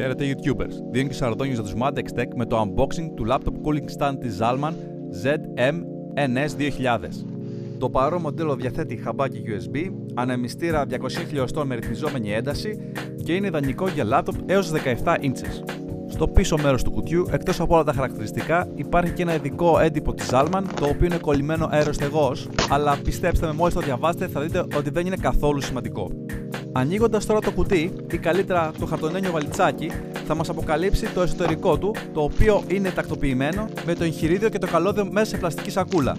Χαίρετε YouTubers. Δίνω και σαρδόνιος για τους Mandex Tech με το unboxing του laptop cooling stand της Zalman ZM NS2000. Το παρό μοντέλο διαθέτει χαμπάκι USB, ανεμιστήρα 200 χιλιοστών με ρυθμιζόμενη ένταση και είναι ιδανικό για laptop έως 17 inches. Στο πίσω μέρος του κουτιού, εκτός από όλα τα χαρακτηριστικά, υπάρχει και ένα ειδικό έντυπο της Zalman, το οποίο είναι κολλημένο αεροστεγό, αλλά πιστέψτε με, μόλις το διαβάσετε θα δείτε ότι δεν είναι καθόλου σημαντικό. Ανοίγοντας τώρα το κουτί, ή καλύτερα το χαρτονένιο βαλιτσάκι, θα μας αποκαλύψει το εσωτερικό του, το οποίο είναι τακτοποιημένο με το εγχειρίδιο και το καλώδιο μέσα σε πλαστική σακούλα.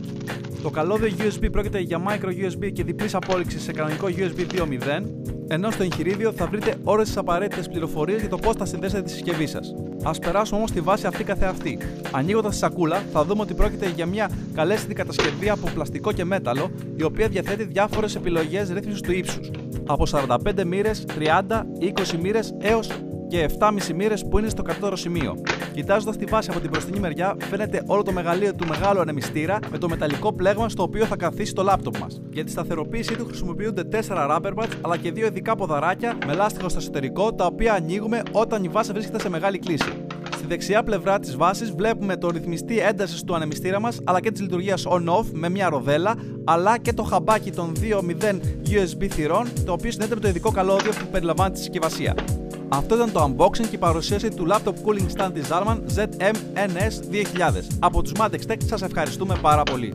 Το καλώδιο USB πρόκειται για micro USB και διπλής απόλυξη σε κανονικό USB 2.0, ενώ στο εγχειρίδιο θα βρείτε όλες τις απαραίτητες πληροφορίες για το πώς θα συνδέσετε τη συσκευή σας. Α περάσουμε όμως στη βάση αυτή καθεαυτή. Ανοίγοντας τη σακούλα, θα δούμε ότι πρόκειται για μια καλέσθητη κατασκευή από πλαστικό και μέταλλο, η οποία διαθέτει διάφορες επιλογές ρύθμισης του ύψους. Από 45 μοίρες, 30, 20 μοίρες έως και 7,5 μοίρες που είναι στο κατώτερο σημείο. Κοιτάζοντας τη βάση από την μπροστινή μεριά, φαίνεται όλο το μεγαλείο του μεγάλου ανεμιστήρα με το μεταλλικό πλέγμα στο οποίο θα καθίσει το λάπτοπ μας. Για τη σταθεροποίησή του χρησιμοποιούνται 4 rubber bands αλλά και δύο ειδικά ποδαράκια με λάστιχο στο εσωτερικό τα οποία ανοίγουμε όταν η βάση βρίσκεται σε μεγάλη κλίση. Στη δεξιά πλευρά της βάσης βλέπουμε το ρυθμιστή έντασης του ανεμιστήρα μας αλλά και της λειτουργίας on-off με μια ροδέλα αλλά και το χαμπάκι των 2.0 USB θυρών το οποίο συνδέεται με το ειδικό καλώδιο που περιλαμβάνει τη συσκευασία. Αυτό ήταν το unboxing και η παρουσίαση του laptop cooling stand της Zalman ZM NS 2000. Από τους Matex Tech σας ευχαριστούμε πάρα πολύ.